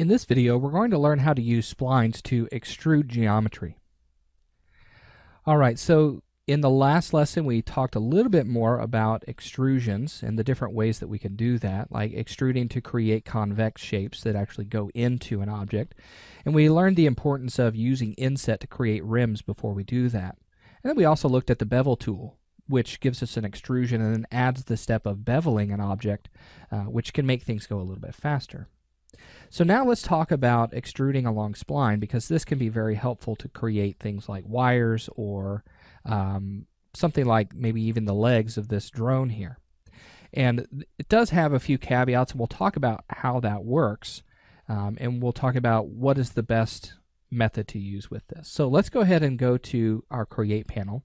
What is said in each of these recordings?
In this video, we're going to learn how to use splines to extrude geometry. Alright, so in the last lesson we talked a little bit more about extrusions and the different ways that we can do that, like extruding to create convex shapes that actually go into an object. And we learned the importance of using inset to create rims before we do that. And then we also looked at the bevel tool, which gives us an extrusion and then adds the step of beveling an object, uh, which can make things go a little bit faster. So now let's talk about extruding along spline because this can be very helpful to create things like wires or um, something like maybe even the legs of this drone here. And it does have a few caveats, and we'll talk about how that works. Um, and we'll talk about what is the best method to use with this. So let's go ahead and go to our Create panel,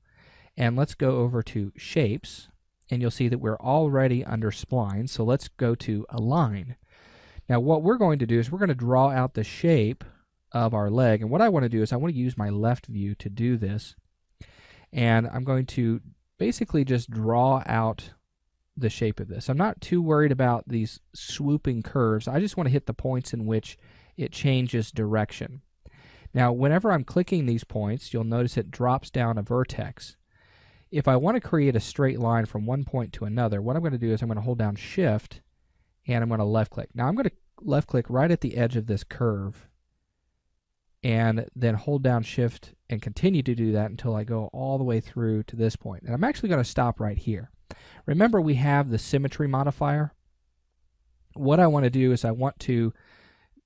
and let's go over to Shapes, and you'll see that we're already under Spline. So let's go to Align. Now what we're going to do is we're going to draw out the shape of our leg. And what I want to do is I want to use my left view to do this. And I'm going to basically just draw out the shape of this. I'm not too worried about these swooping curves. I just want to hit the points in which it changes direction. Now, whenever I'm clicking these points, you'll notice it drops down a vertex. If I want to create a straight line from one point to another, what I'm going to do is I'm going to hold down Shift and I'm going to left click. Now I'm going to left click right at the edge of this curve and then hold down shift and continue to do that until I go all the way through to this point. And I'm actually going to stop right here. Remember we have the symmetry modifier. What I want to do is I want to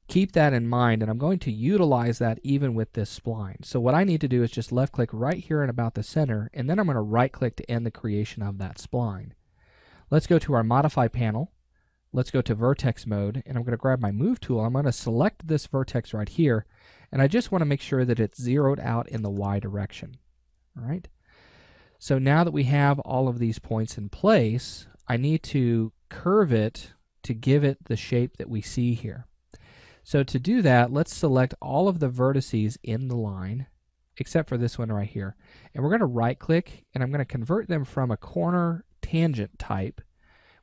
keep that in mind and I'm going to utilize that even with this spline. So what I need to do is just left click right here and about the center and then I'm going to right click to end the creation of that spline. Let's go to our modify panel let's go to vertex mode and I'm going to grab my move tool. I'm going to select this vertex right here and I just want to make sure that it's zeroed out in the y direction. All right. So now that we have all of these points in place, I need to curve it to give it the shape that we see here. So to do that, let's select all of the vertices in the line, except for this one right here. And we're going to right click and I'm going to convert them from a corner tangent type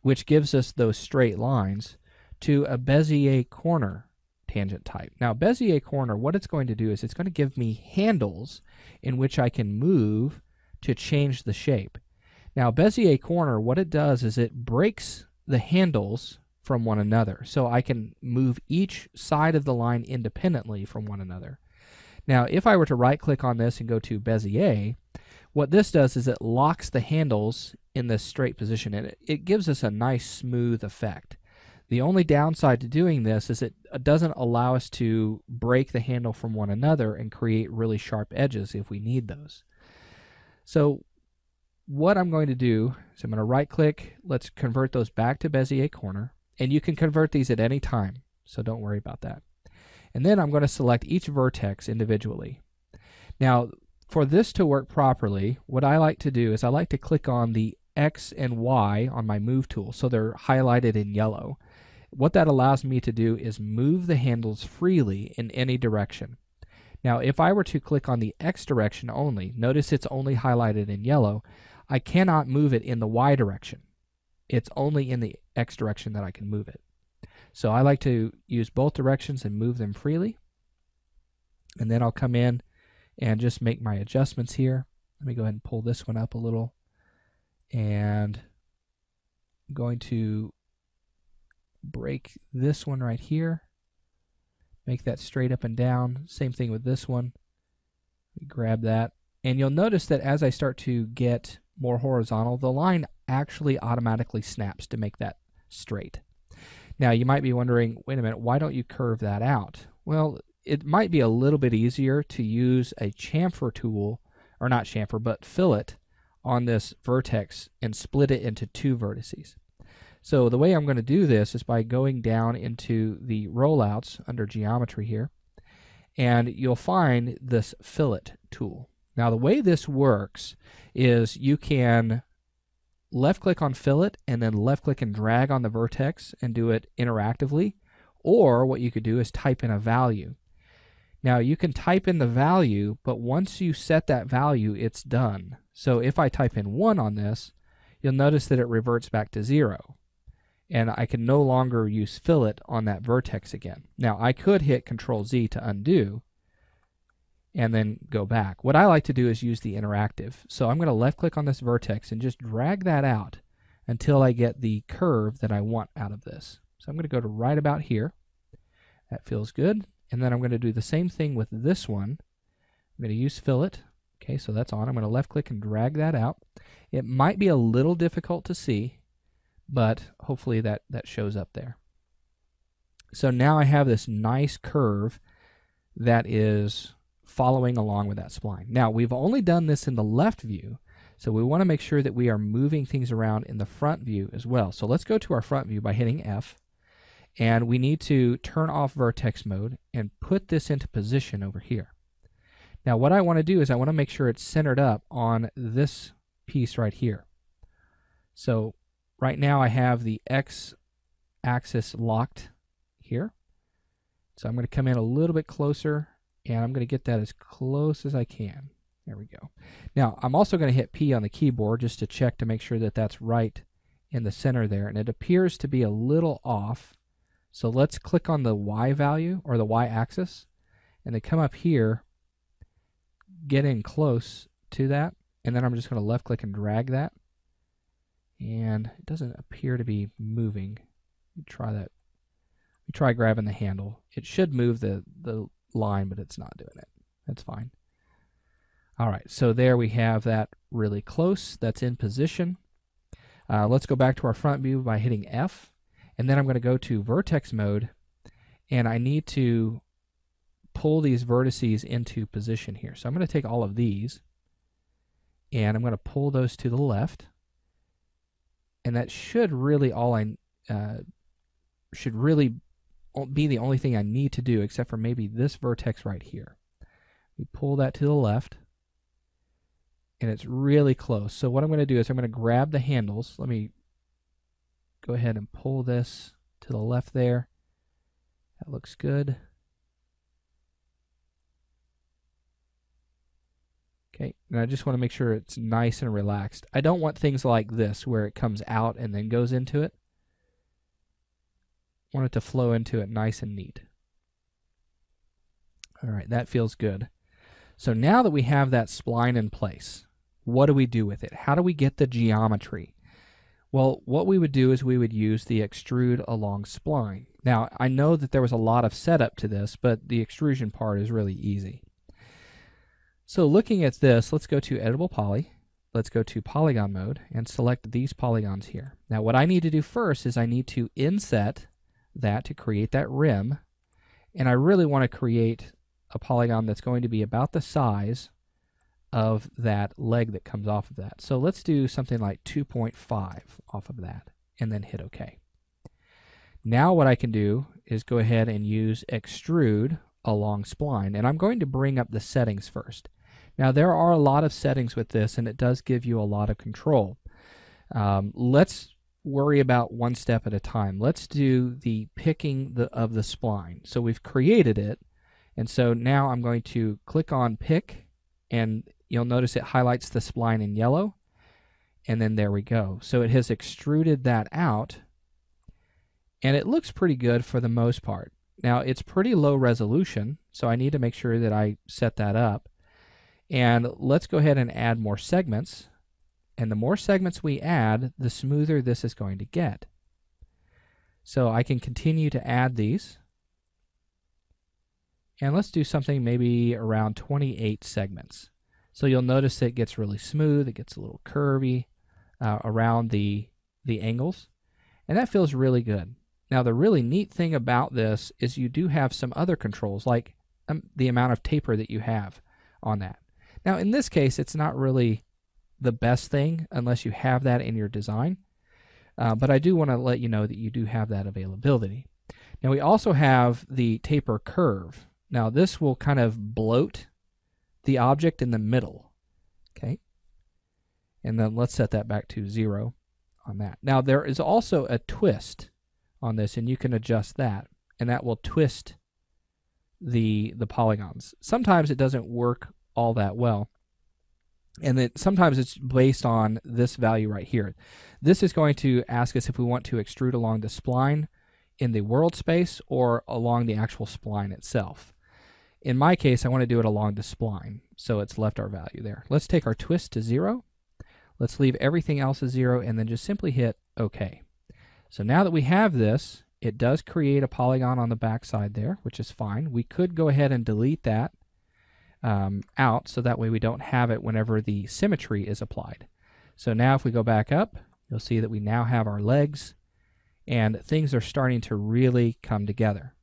which gives us those straight lines, to a Bezier corner tangent type. Now, Bezier corner, what it's going to do is it's going to give me handles in which I can move to change the shape. Now, Bezier corner, what it does is it breaks the handles from one another. So I can move each side of the line independently from one another. Now, if I were to right click on this and go to Bezier, what this does is it locks the handles in this straight position and it, it gives us a nice smooth effect. The only downside to doing this is it uh, doesn't allow us to break the handle from one another and create really sharp edges if we need those. So what I'm going to do is I'm going to right click, let's convert those back to Bezier corner, and you can convert these at any time, so don't worry about that. And then I'm going to select each vertex individually. Now, for this to work properly, what I like to do is I like to click on the X and Y on my move tool so they're highlighted in yellow. What that allows me to do is move the handles freely in any direction. Now if I were to click on the X direction only, notice it's only highlighted in yellow, I cannot move it in the Y direction. It's only in the X direction that I can move it. So I like to use both directions and move them freely. And then I'll come in and just make my adjustments here. Let me go ahead and pull this one up a little. And I'm going to break this one right here. Make that straight up and down. Same thing with this one. grab that. And you'll notice that as I start to get more horizontal, the line actually automatically snaps to make that straight. Now you might be wondering, wait a minute, why don't you curve that out? Well, it might be a little bit easier to use a chamfer tool, or not chamfer, but fillet on this vertex and split it into two vertices. So the way I'm going to do this is by going down into the rollouts under geometry here, and you'll find this fillet tool. Now the way this works is you can left click on fillet and then left click and drag on the vertex and do it interactively, or what you could do is type in a value. Now you can type in the value, but once you set that value, it's done. So if I type in 1 on this, you'll notice that it reverts back to 0. and I can no longer use fillet on that vertex again. Now I could hit Control Z to undo and then go back. What I like to do is use the interactive. So I'm going to left click on this vertex and just drag that out until I get the curve that I want out of this. So I'm going to go to right about here. That feels good. And then I'm going to do the same thing with this one. I'm going to use fillet. Okay, so that's on. I'm going to left click and drag that out. It might be a little difficult to see, but hopefully that, that shows up there. So now I have this nice curve that is following along with that spline. Now we've only done this in the left view, so we want to make sure that we are moving things around in the front view as well. So let's go to our front view by hitting F. And we need to turn off vertex mode and put this into position over here. Now what I want to do is I want to make sure it's centered up on this piece right here. So right now I have the X axis locked here. So I'm going to come in a little bit closer and I'm going to get that as close as I can. There we go. Now I'm also going to hit P on the keyboard just to check to make sure that that's right in the center there and it appears to be a little off so let's click on the Y value or the Y axis and then come up here, get in close to that, and then I'm just going to left click and drag that. And it doesn't appear to be moving. Try that. Try grabbing the handle. It should move the, the line, but it's not doing it. That's fine. All right, so there we have that really close. That's in position. Uh, let's go back to our front view by hitting F. And then I'm going to go to vertex mode and I need to pull these vertices into position here. So I'm going to take all of these and I'm going to pull those to the left. And that should really all I uh, should really be the only thing I need to do except for maybe this vertex right here. We pull that to the left and it's really close. So what I'm going to do is I'm going to grab the handles. Let me go ahead and pull this to the left there. That looks good. Okay, and I just want to make sure it's nice and relaxed. I don't want things like this where it comes out and then goes into it. I want it to flow into it nice and neat. All right, that feels good. So now that we have that spline in place, what do we do with it? How do we get the geometry? Well, what we would do is we would use the extrude along spline. Now, I know that there was a lot of setup to this, but the extrusion part is really easy. So looking at this, let's go to Editable Poly. Let's go to Polygon mode and select these polygons here. Now, what I need to do first is I need to inset that to create that rim. And I really want to create a polygon that's going to be about the size of that leg that comes off of that. So let's do something like 2.5 off of that and then hit OK. Now what I can do is go ahead and use extrude along spline and I'm going to bring up the settings first. Now there are a lot of settings with this and it does give you a lot of control. Um, let's worry about one step at a time. Let's do the picking the, of the spline. So we've created it and so now I'm going to click on pick and you'll notice it highlights the spline in yellow. And then there we go. So it has extruded that out. And it looks pretty good for the most part. Now it's pretty low resolution, so I need to make sure that I set that up. And let's go ahead and add more segments. And the more segments we add, the smoother this is going to get. So I can continue to add these. And let's do something maybe around 28 segments. So you'll notice it gets really smooth, it gets a little curvy uh, around the, the angles, and that feels really good. Now the really neat thing about this is you do have some other controls, like um, the amount of taper that you have on that. Now in this case, it's not really the best thing unless you have that in your design, uh, but I do want to let you know that you do have that availability. Now we also have the taper curve. Now this will kind of bloat the object in the middle. Okay. And then let's set that back to zero on that. Now there is also a twist on this and you can adjust that and that will twist the the polygons. Sometimes it doesn't work all that well. and then sometimes it's based on this value right here. This is going to ask us if we want to extrude along the spline in the world space or along the actual spline itself. In my case, I want to do it along the spline, so it's left our value there. Let's take our twist to zero. Let's leave everything else as zero and then just simply hit OK. So now that we have this, it does create a polygon on the back side there, which is fine. We could go ahead and delete that um, out so that way we don't have it whenever the symmetry is applied. So now if we go back up, you'll see that we now have our legs and things are starting to really come together.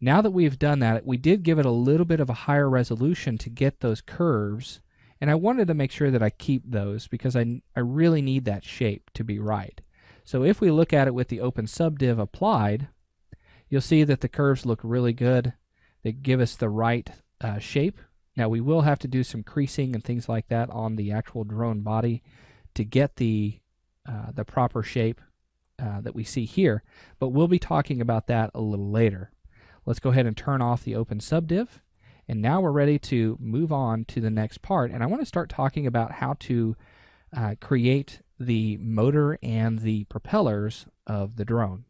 Now that we've done that, we did give it a little bit of a higher resolution to get those curves and I wanted to make sure that I keep those because I, I really need that shape to be right. So if we look at it with the open subdiv applied, you'll see that the curves look really good. They give us the right uh, shape. Now we will have to do some creasing and things like that on the actual drone body to get the uh, the proper shape uh, that we see here, but we'll be talking about that a little later. Let's go ahead and turn off the open subdiv and now we're ready to move on to the next part. And I want to start talking about how to uh, create the motor and the propellers of the drone.